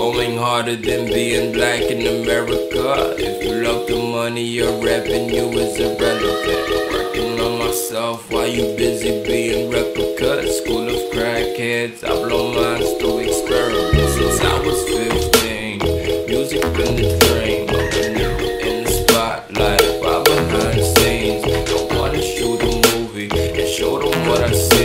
Going harder than being black in America. If you love the money, your revenue is irrelevant. Working on myself while you busy being replicas. School of crackheads, I blow minds through experiments since I was 15. Music been the dream, in the spotlight, behind the scenes. Don't wanna shoot a movie and show them what I see.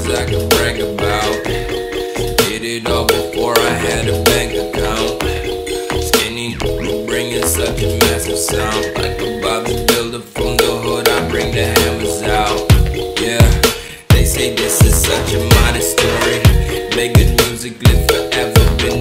Numbers I could brag about. Did it all before I had a bank account. Skinny bringing such a massive sound. Like a Bobby Builder from the hood, I bring the hammers out. Yeah, they say this is such a modest story. Make good music, live forever, been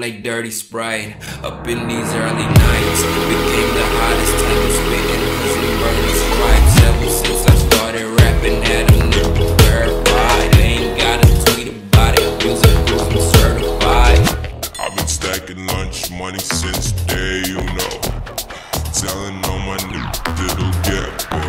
like dirty sprite up in these early nights. Became the hottest type of spitting I'm burning stripes. Ever since I started rapping, had a nigga verified. They ain't gotta tweet about it. Music proves me certified. I've been stacking lunch money since day you know. Telling all my niggas it'll get better.